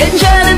跟着